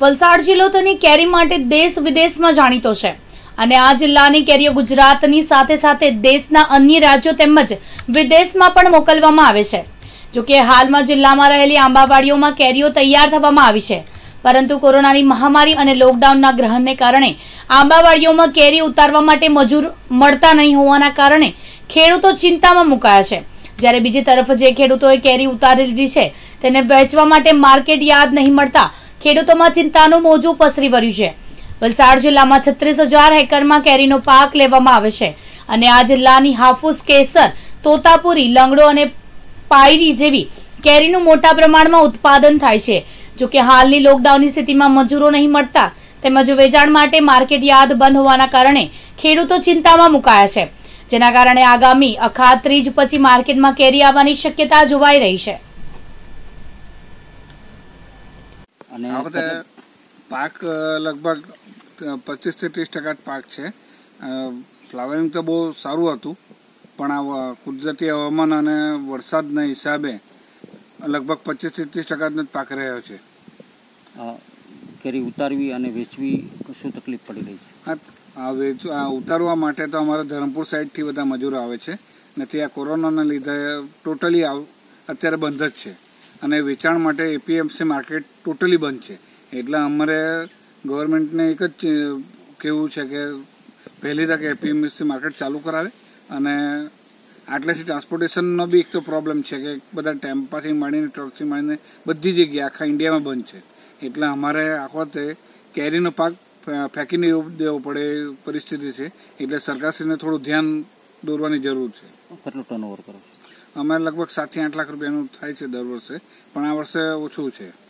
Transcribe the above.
વલસાડ જિલ્લો તેની કેરી માટે દેશ વિદેશમાં જાણીતો છે. અને આ જિલ્લાની કેરીઓ ગુજરાતની સાથે સાથે દેશના અન્ય રાજ્યો તેમજ વિદેશમાં પણ મોકલવામાં આવે છે. જોકે હાલમાં જિલ્લામાં રહેલી આંબાવાડીઓમાં કેરીઓ તૈયાર થવામાં આવી છે. પરંતુ કોરોનાની મહામારી અને લોકડાઉનના ગ્રહણને કારણે આંબાવાડીઓમાં કેરી ઉતારવા માટે મજૂર મળતા નહીં હોવાના કારણે ખેડૂતો ચિંતામાં મુકાયા છે. જ્યારે બીજી તરફ જે ખેડૂતોએ કેરી ઉતારી લીધી છે, તેને વેચવા માટે માર્કેટ યાદ નહીં મળતા ખેડૂતોમાં ચિંતાનું મોજું પસરી વળ્યું છે. વલસાડ જિલ્લામાં છત્રીસ હજાર હેકરમાં કેરીનો પાક લેવામાં આવે છે અને આ જિલ્લાની હાફૂસ કેસર, તોતાપુરી, લંગડો અને પાયરી જેવી કેરીનું મોટા પ્રમાણમાં ઉત્પાદન થાય છે. જો કે હાલની લોકડાઉનની સ્થિતિમાં મજૂરો નહીં મળતા, તેમજ વેચાણ માટે માર્કેટ યાદ બંધ હોવાના કારણે ખેડૂતો ચિંતામાં મુકાયા છે. જેના કારણે આગામી અખાત્રીજ પછી માર્કેટમાં કેરી આવવાની શક્યતા જોવાઈ રહી છે. અને આ વખતે પાક લગભગ પચીસથી ત્રીસ ટકા જ પાક છે. ફ્લાવરિંગ તો બહુ સારું હતું પણ આ કુદરતી હવામાન અને વરસાદના હિસાબે લગભગ પચીસથી ત્રીસ ટકાનો જ પાક રહ્યો છે. કેરી ઉતારવી અને વેચવી શું તકલીફ પડી રહી છે? આ વેચ આ ઉતારવા માટે તો અમારા ધરમપુર સાઈડથી બધા મજૂરો આવે છે ને ત્યાં કોરોનાના લીધે ટોટલી અત્યારે બંધ જ છે. અને વેચાણ માટે એપીએમસી માર્કેટ ટોટલી બંધ છે. એટલે અમારે ગવર્મેન્ટને એક જ કહેવું છે કે પહેલી તક એપીએમસી માર્કેટ ચાલુ કરાવે અને આટલેથી ટ્રાન્સપોર્ટેશનનો બી એક તો પ્રોબ્લેમ છે કે બધા ટેમ્પાથી માંડીને, ટ્રકથી માંડીને બધી જગ્યાએ આખા ઇન્ડિયામાં બંધ છે. એટલે અમારે આખો તે કેરીનો પાક ફેંકીને દેવો પડે પરિસ્થિતિ છે. એટલે સરકારશ્રીને થોડું ધ્યાન દોરવાની જરૂર છે. કેટલું ટર્નઓવર કરો અમે લગભગ સાતથી આઠ લાખ રૂપિયાનું થાય છે દર વર્ષે, પણ આ વર્ષે ઓછું છે.